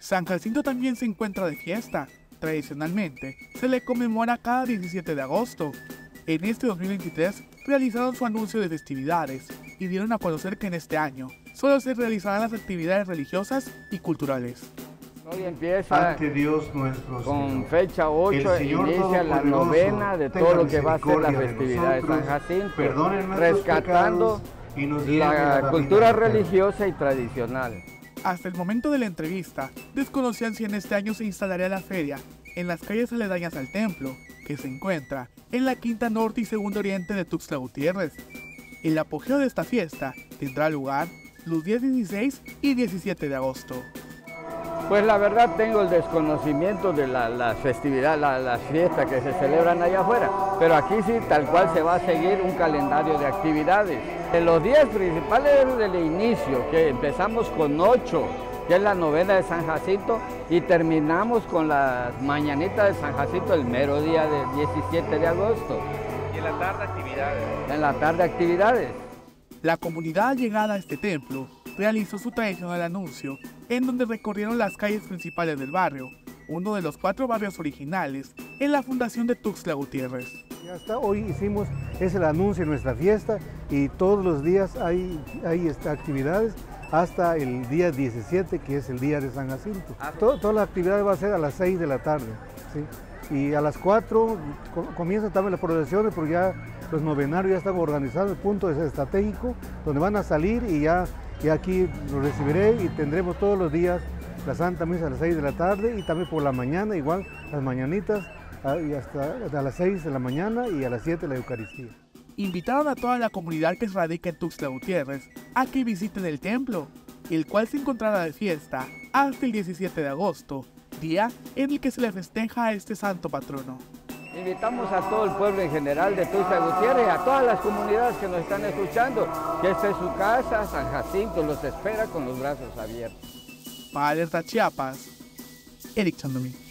San Jacinto también se encuentra de fiesta. Tradicionalmente, se le conmemora cada 17 de agosto. En este 2023 realizaron su anuncio de festividades y dieron a conocer que en este año solo se realizarán las actividades religiosas y culturales. Hoy empieza ante Dios nuestro con Señor. fecha 8, El Señor inicia la novena de todo lo que va a ser la misericordia de festividad de San nosotros, Jacinto, rescatando y nos la la cultura religiosa y tradicional. Hasta el momento de la entrevista, desconocían si en este año se instalaría la feria en las calles aledañas al templo, que se encuentra en la quinta norte y segundo oriente de Tuxtla Gutiérrez. El apogeo de esta fiesta tendrá lugar los días 16 y 17 de agosto. Pues la verdad tengo el desconocimiento de la, la festividad, la- las fiestas que se celebran allá afuera, pero aquí sí tal cual se va a seguir un calendario de actividades. En los días principales del inicio, que empezamos con 8, que es la novena de San Jacinto, y terminamos con las mañanitas de San Jacinto el mero día del 17 de agosto. Y en la tarde actividades. En la tarde actividades. La comunidad llegada a este templo realizó su tradicional anuncio, en donde recorrieron las calles principales del barrio, uno de los cuatro barrios originales en la fundación de Tuxtla Gutiérrez. Hasta hoy hicimos, es el anuncio de nuestra fiesta y todos los días hay, hay este, actividades hasta el día 17 que es el día de San Jacinto. To- toda la actividad va a ser a las 6 de la tarde. ¿sí? Y a las 4 co- comienzan también las procesiones porque ya los novenarios ya están organizados, el punto es estratégico donde van a salir y ya y aquí los recibiré y tendremos todos los días la Santa Misa a las 6 de la tarde y también por la mañana igual las mañanitas ah, y hasta, hasta las 6 de la mañana y a las 7 la Eucaristía. Invitaron a toda la comunidad que radica en Tuxtla Gutiérrez a que visiten el templo, el cual se encontrará de fiesta hasta el 17 de agosto, día en el que se le festeja a este santo patrono. Invitamos a todo el pueblo en general de Tuxtla Gutiérrez, a todas las comunidades que nos están escuchando, que esta es su casa, San Jacinto los espera con los brazos abiertos. Para Alerta Chiapas, Eric Chandomí.